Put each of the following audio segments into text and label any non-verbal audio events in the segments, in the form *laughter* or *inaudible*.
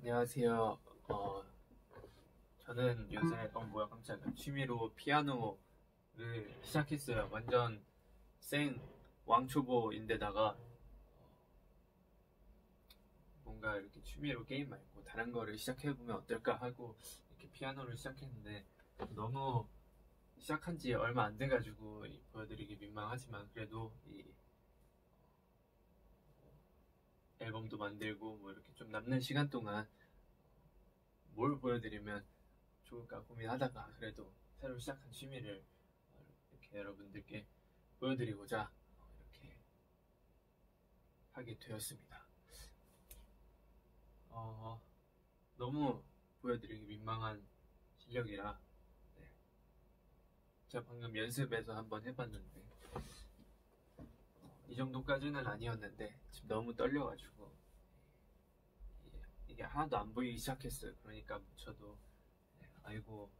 안녕하세요. 어, 저는 요새 어 뭐야 깜짝이야 취미로 피아노를 시작했어요. 완전 생 왕초보인데다가 뭔가 이렇게 취미로 게임 말고 다른 거를 시작해보면 어떨까 하고 이렇게 피아노를 시작했는데 너무 시작한 지 얼마 안 돼가지고 이- 보여드리기 민망하지만 그래도 이 앨범도 만들고 뭐 이렇게 좀 남는 시간 동안 뭘 보여드리면 좋을까 고민하다가 그래도 새로 시작한 취미를 이렇게 여러분들께 보여드리고자 이렇게 하게 되었습니다. 어, 너무 보여드리기 민망한 실력이라 네. 제가 방금 연습해서 한번 해봤는데 어, 이 정도까지는 아니었는데 지금 너무 떨려가지고 이게, 하나도 안 보이기 시작했어요. 그러니까 저도 네, 아이고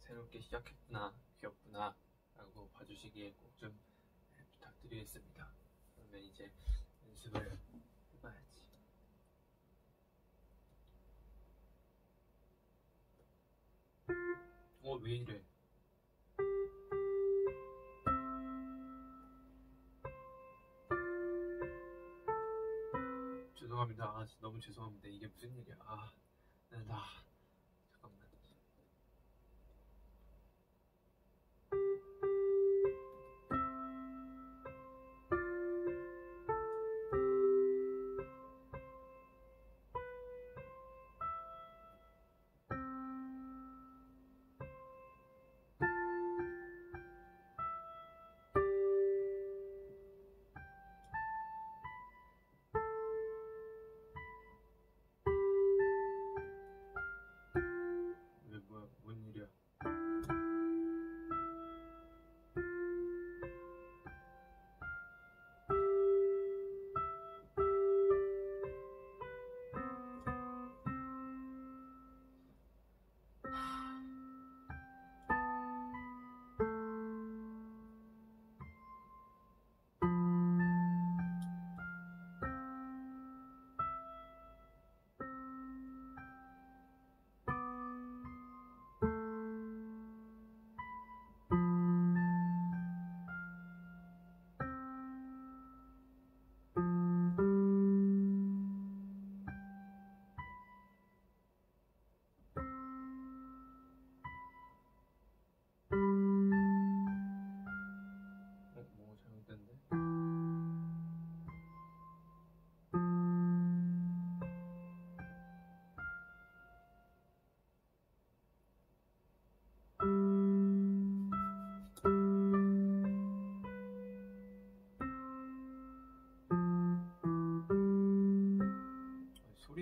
새롭게 시작했구나 귀엽구나 라고 봐주시기에 꼭 좀 부탁드리겠습니다. 그러면 이제 연습을 해봐야지. 어, 왜 이래? 아, 너무 죄송합니다. 이게 무슨 일이야? 아, 나,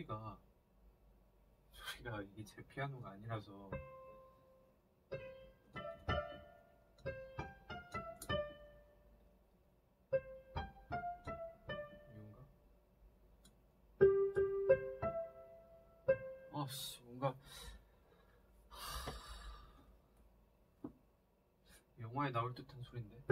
소리가 소리가 이게 제 피아노가 아니라서. 이건가? 아씨 뭔가. 영화에 나올 듯한 소린데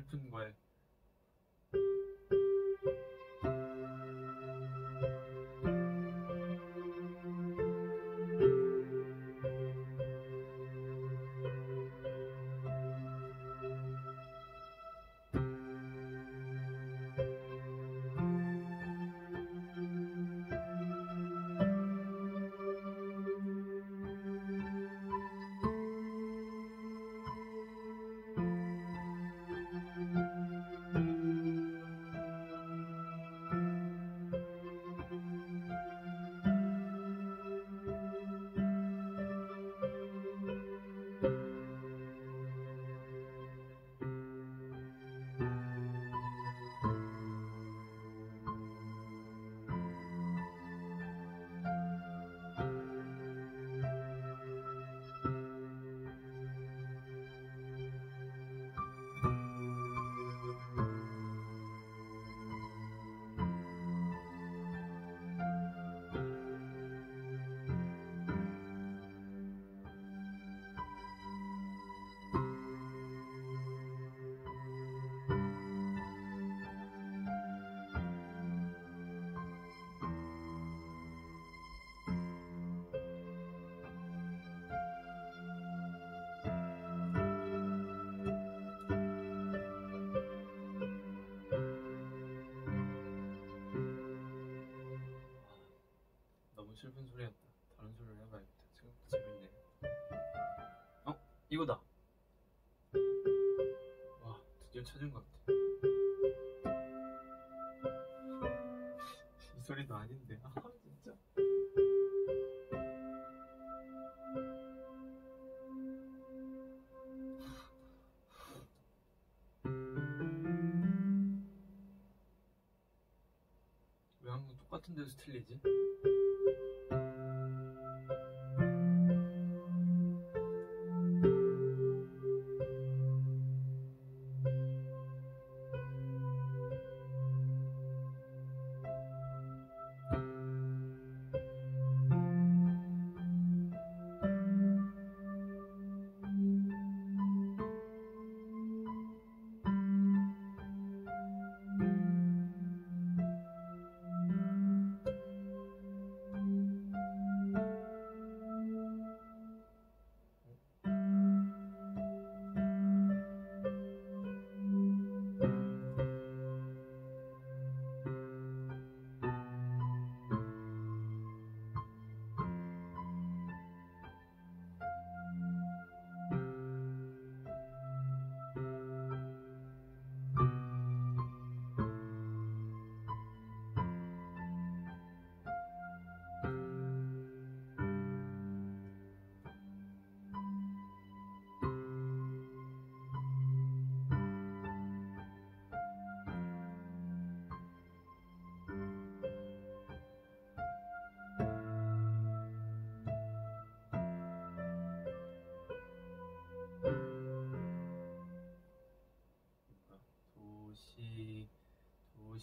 슬픈 거에. 드디어 찾은 것 같아. 이 소리도 아닌데. 아, 진짜. 왜 항상 똑같은 데서 틀리지?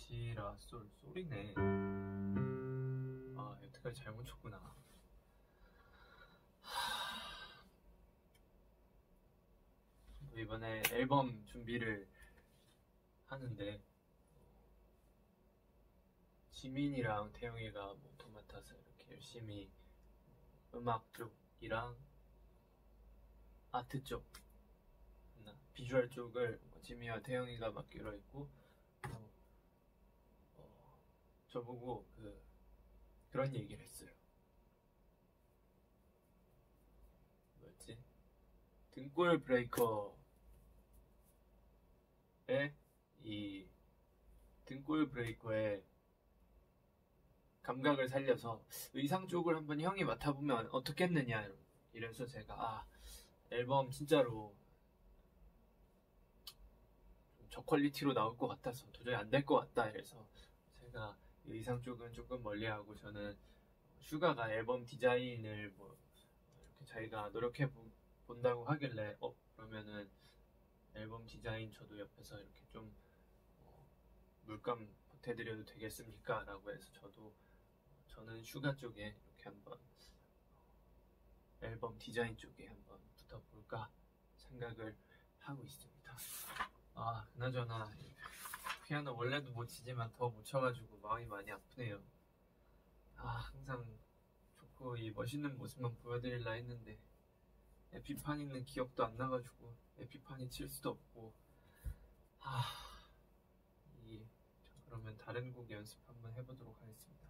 시 라 솔 솔이네. 아 여태까지 잘못 쳤구나. 하... 이번에 앨범 준비를 하는데 지민이랑 태용이가 뭐 도맡아서 이렇게 열심히 음악 쪽이랑 아트 쪽나 비주얼 쪽을 뭐 지미와 태영이가 맡기로 했고 저보고 그 그런 얘기를 했어요. 뭐였지? 등골 브레이커의 이 등골 브레이커의 감각을 살려서 의상 쪽을 한번 형이 맡아보면 어떻겠느냐 이래서 제가 아 앨범 진짜로 저 quality로 나올 것 같아서 도저히 안 될 것 같다 이래서 제가 의상 쪽은 조금 멀리하고 저는 슈가가 앨범 디자인을 뭐 이렇게 자기가 노력해 본다고 하길래 어 그러면은 앨범 디자인 저도 옆에서 이렇게 좀 어, 물감 보태드려도 되겠습니까? 라고 해서 저도 저는 슈가 쪽에 이렇게 한번 앨범 디자인 쪽에 한번 붙어볼까 생각을 하고 있습니다. 아, 그나저나 피아노 원래도 못 치지만 더 못 쳐가지고 마음이 많이 아프네요. 아, 항상 좋고 이 멋있는 모습만 보여드릴라 했는데 에피판 있는 기억도 안 나가지고 Epiphany 칠 수도 없고 아, 이 그러면 다른 곡 연습 한번 해보도록 하겠습니다.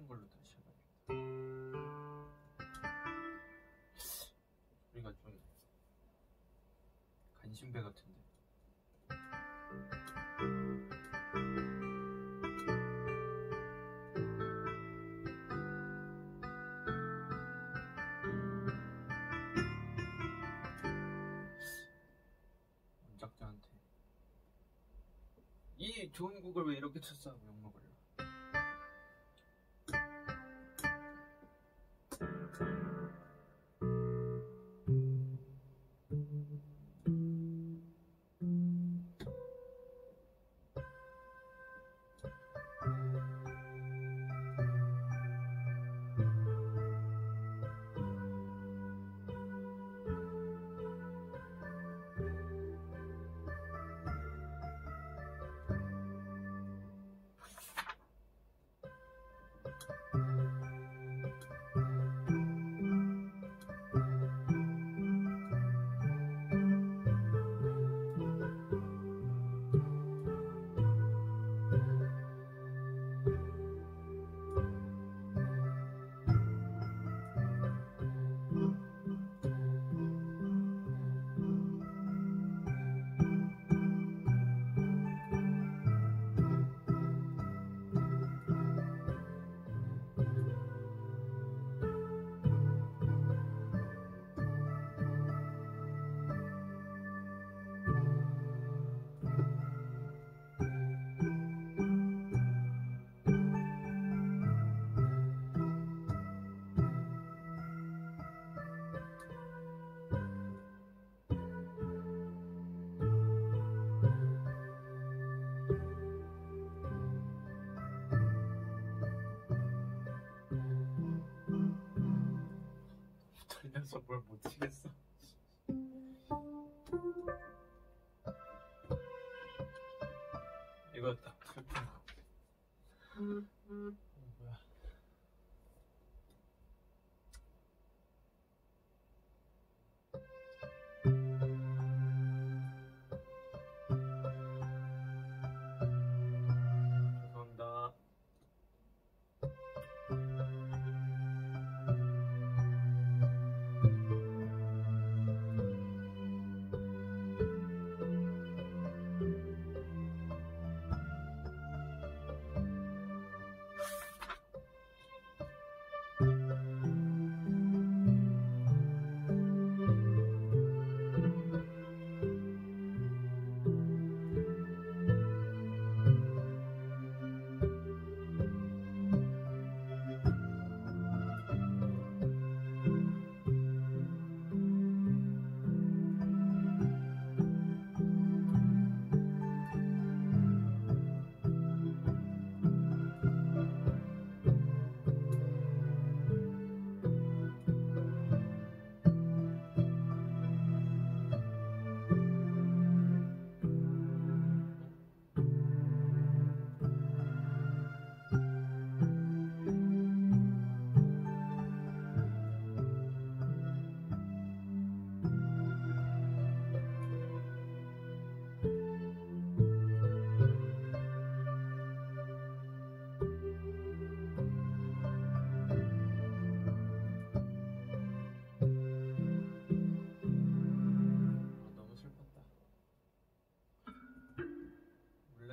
큰 걸로 다시 해봐야겠다 우리가 좀 간신배 같은데. 원작자한테. 이 좋은 곡을 왜 이렇게 쳤어?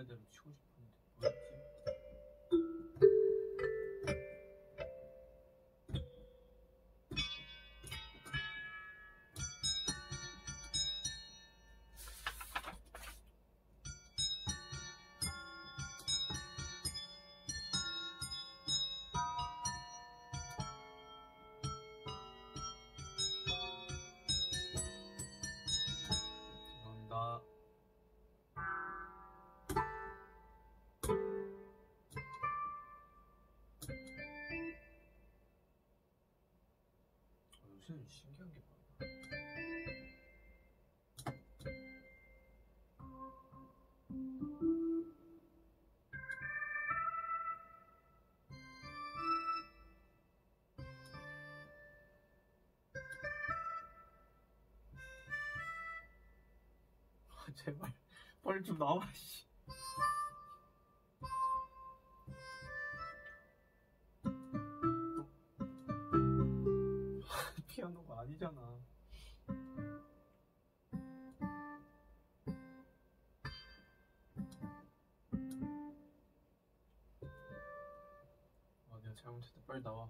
원래대로 치고 싶었 신기한 게. 아, 제발 *laughs* 빨리 좀 나와 씨. 잘못했다. 빨리 나와.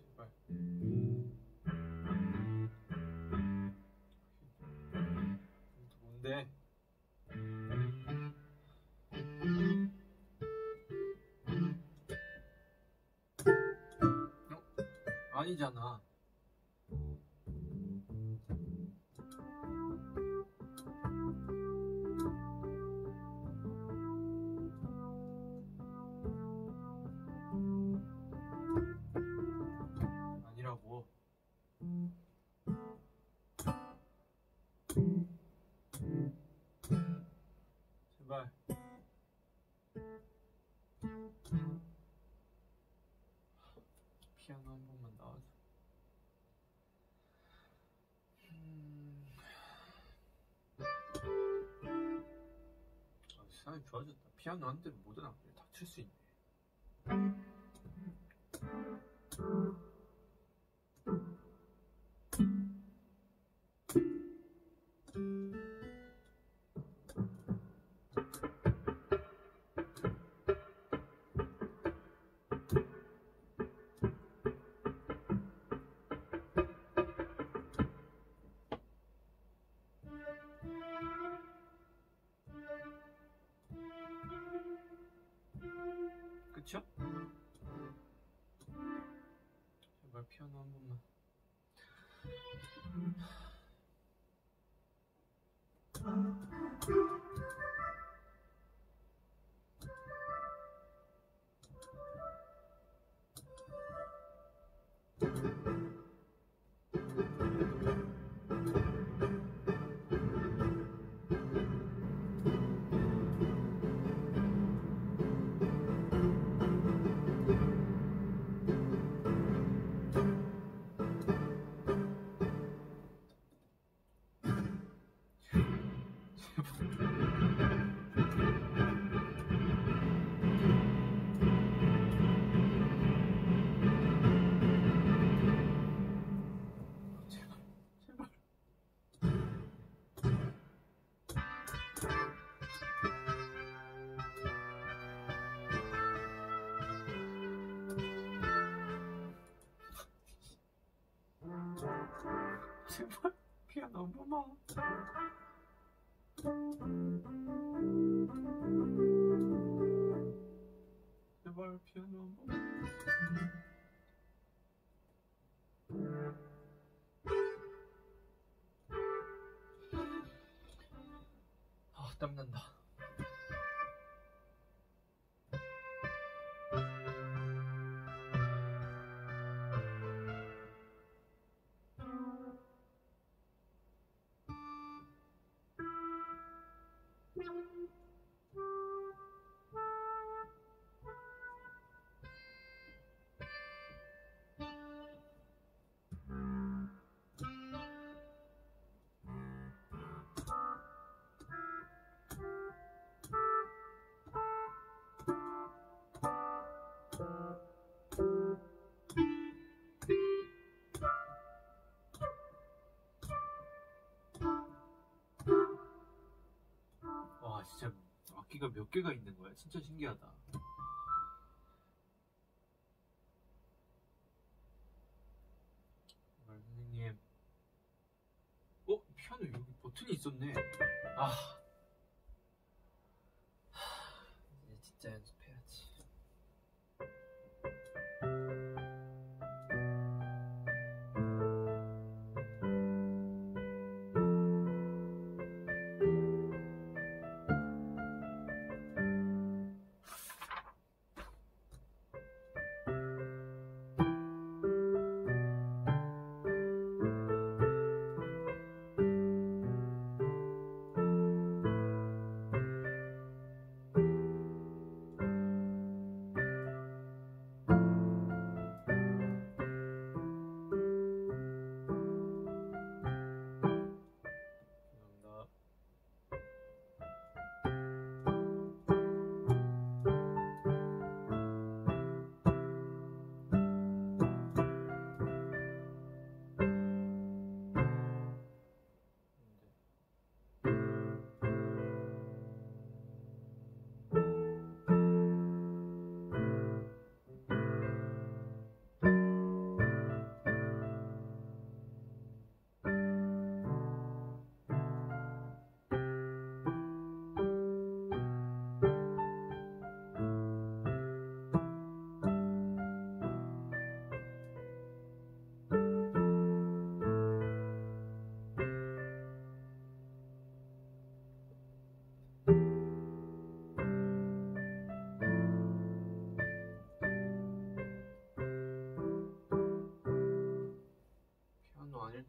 제발. 또 뭔데? 어? 아니잖아. 아, 세상이 좋아졌다. 피아노 한 대로 모든 악기를 다 칠 수 있네. 제발 피아노 한 번만. 제발 피아노 한 번만. 아 땀난다. 몇 개가 있는 거야? 진짜 신기하다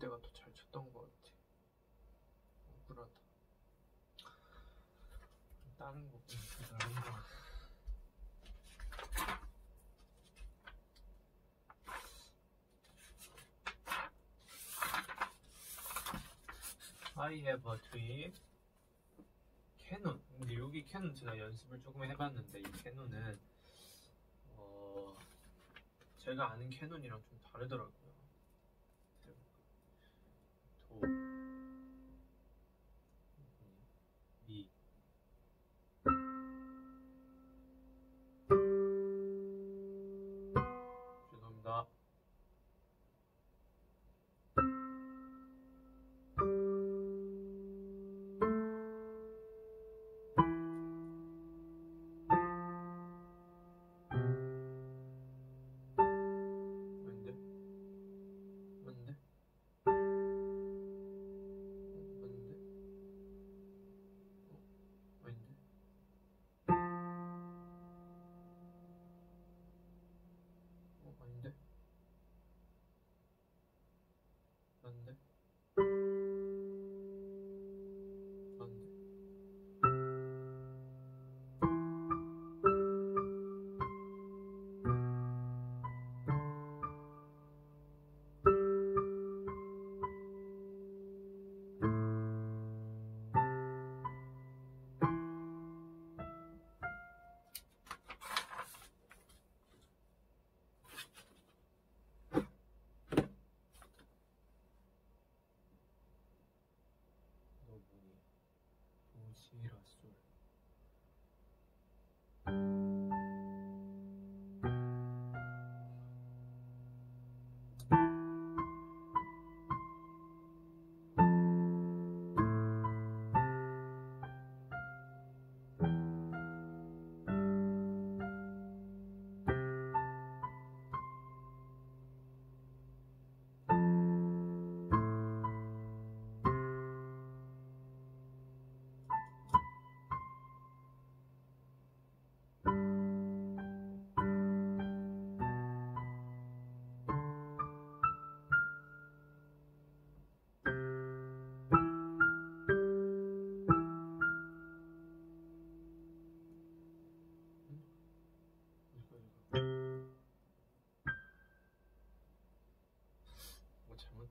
피아노 아닐 때가 더 잘 쳤던 것 같아. 억울하다. 다른 거 보니까 다른 거. I have a dream. 캐논. 근데 여기 캐논 제가 연습을 조금 해봤는데 이 캐논은 어 제가 아는 캐논이랑 좀 다르더라고요. 도,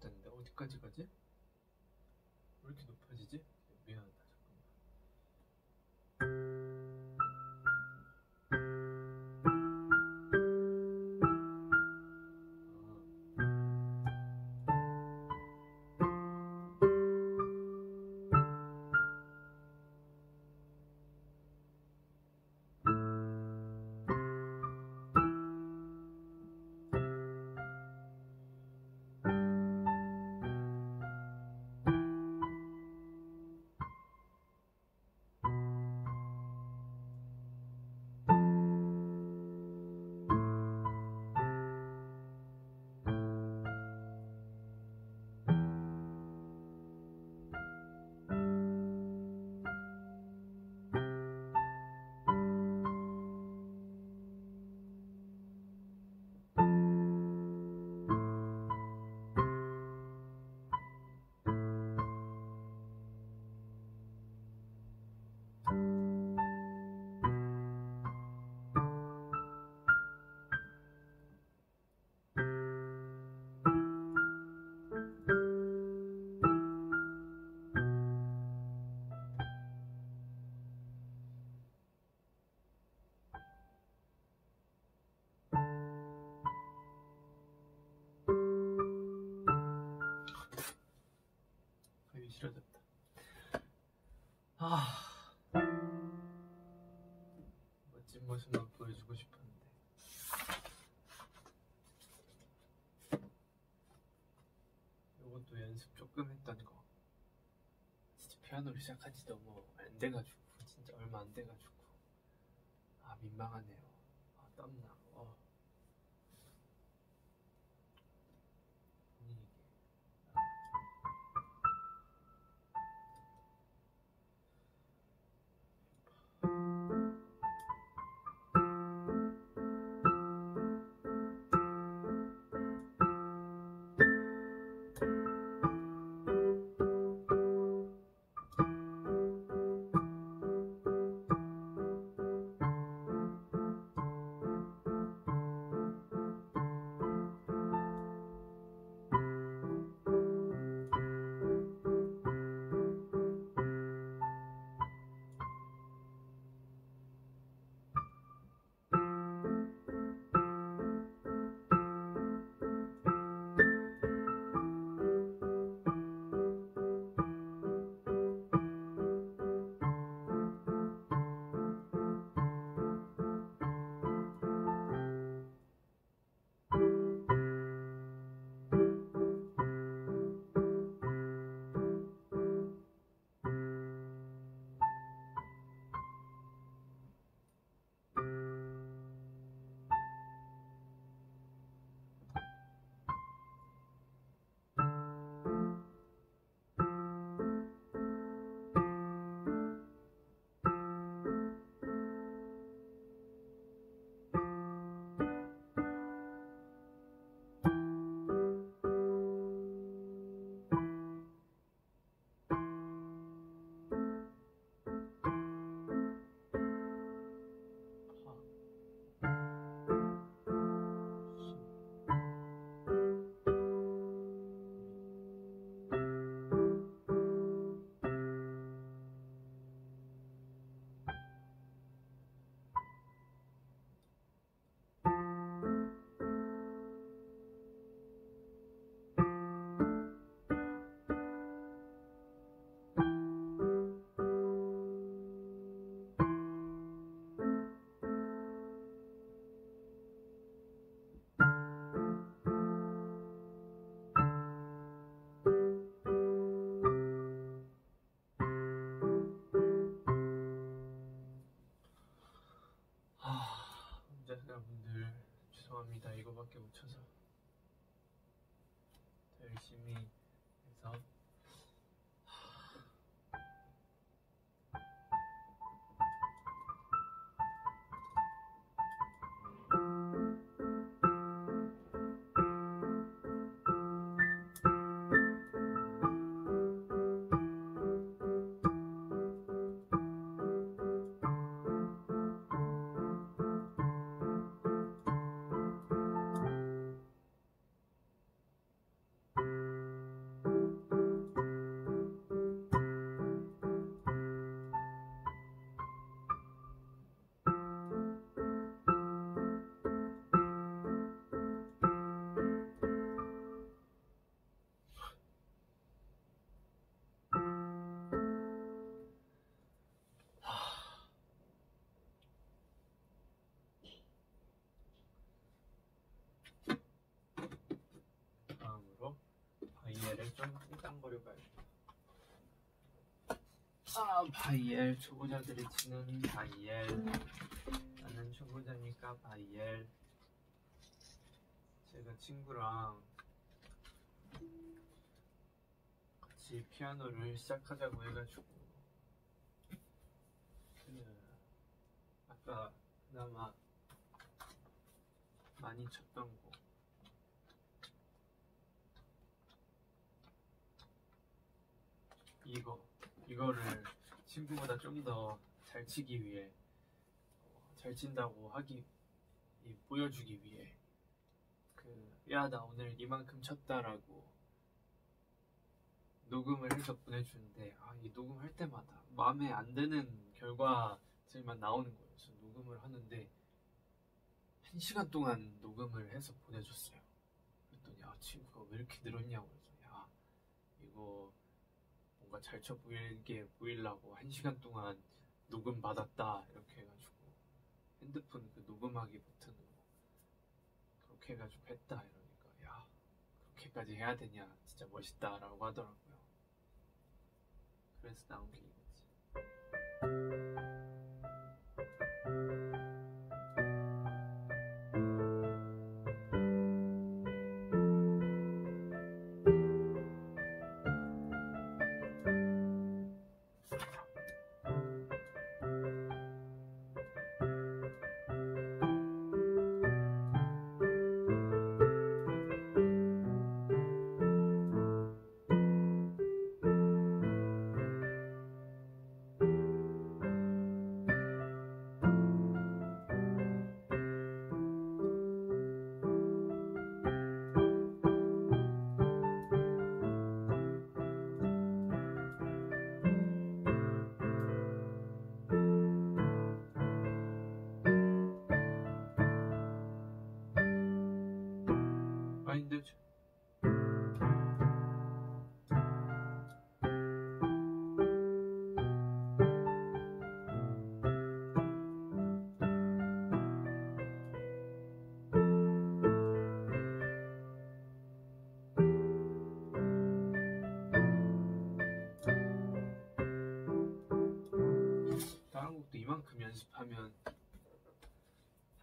어디까지 가지? 아 멋진 모습만 보여주고 싶었는데 이것도 연습 조금 했던 거. 진짜 피아노를 시작한 지 너무 안 돼가지고 진짜 얼마 안 돼가지고 아 민망하네요. 아 땀나. 다들 죄송합니다. 이거밖에 못 쳐서. 바이엘을 좀 띵땅거려 봐야겠다. 아 바이엘 초보자들이 치는 바이엘. 나는 초보자니까 바이엘. 제가 친구랑 같이 피아노를 시작하자고 해가지고. 그 아까 그나마 많이 쳤던 곡 이거 이거를 친구보다 좀 더 잘 치기 위해 어, 잘 친다고 하기 이, 보여주기 위해 그 야 나 오늘 이만큼 쳤다라고 녹음을 해서 보내주는데 아 이 녹음할 때마다 마음에 안 드는 결과들만 나오는 거예요. 그래서 녹음을 하는데 한 시간 동안 녹음을 해서 보내줬어요. 그랬더니 아 친구가 왜 이렇게 늘었냐고 그래서 야 이거 뭔가 잘쳐 보이게 보이려고 한 시간 동안 녹음 받았다 이렇게 해가지고 핸드폰 그 녹음하기 버튼으로 그렇게 해가지고 했다 이러니까 야 그렇게까지 해야 되냐 진짜 멋있다라고 하더라고요. 그래서 나온 게 이거지.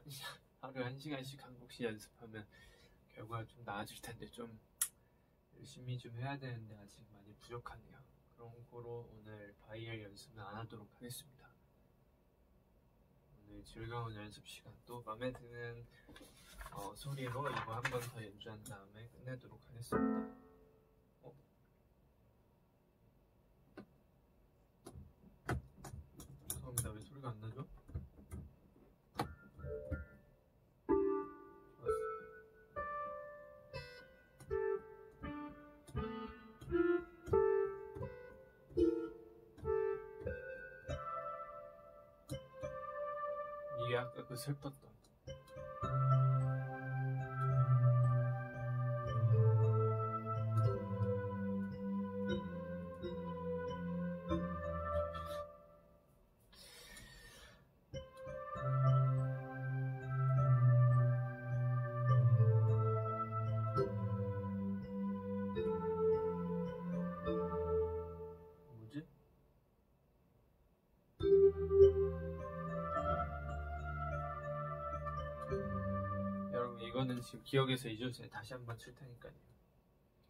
시- 하루에 한 시간씩 한 곡씩 연습하면 결과가 좀 나아질 텐데 좀 열심히 좀 해야 되는데 아직 많이 부족하네요. 그런 거로 오늘 바이엘 연습은 안 하도록 하겠습니다. 오늘 즐거운 연습 시간 또 마음에 드는 어, 소리로 이거 한 번 더 연주한 다음에 끝내도록 하겠습니다. 슬펐던 지금 기억에서 잊어서 다시 한번 칠 테니까요.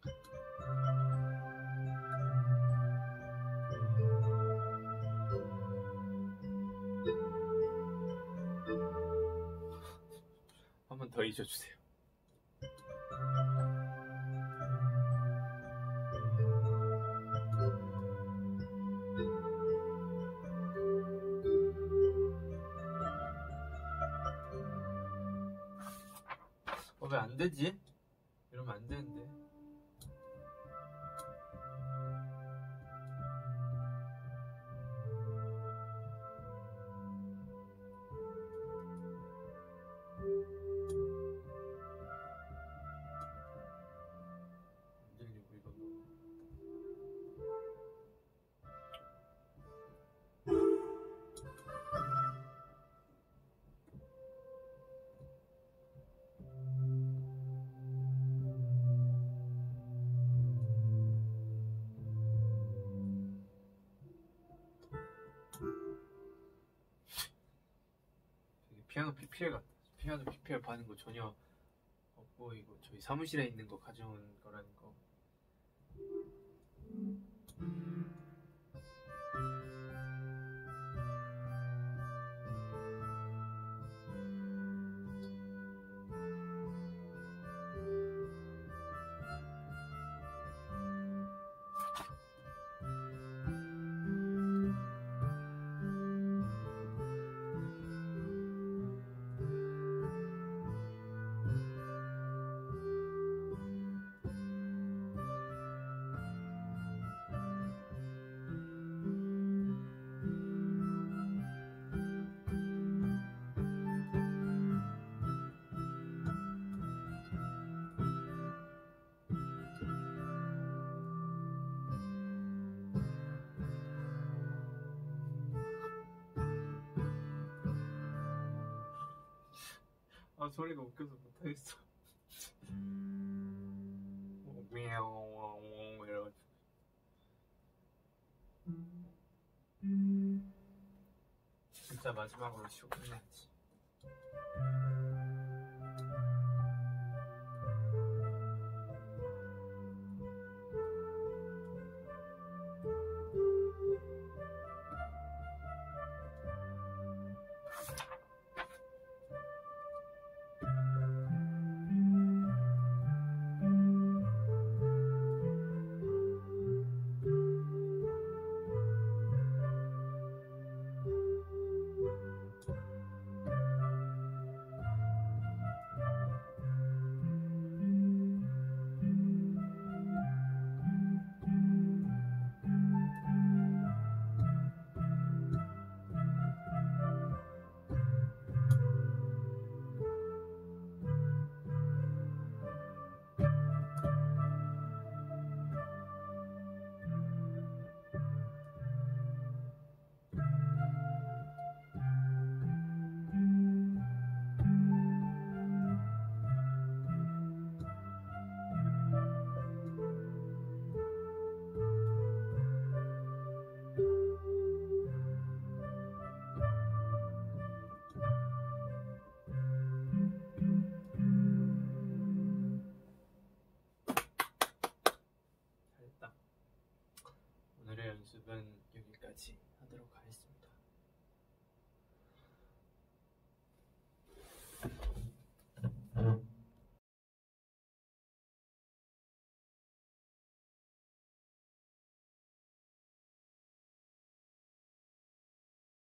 *laughs* 한번 더 잊어주세요. 왜 안 되지? 이러면 안 되는데. 같다. 피아노 PPL 받는 거 전혀 없고 이거 저희 사무실에 있는 거 가져온 거라는 거. 아 소리가 웃겨서 못하겠어. 뭐, 미야옹 이래가지고. 진짜 마지막으로 치고 끝내야지.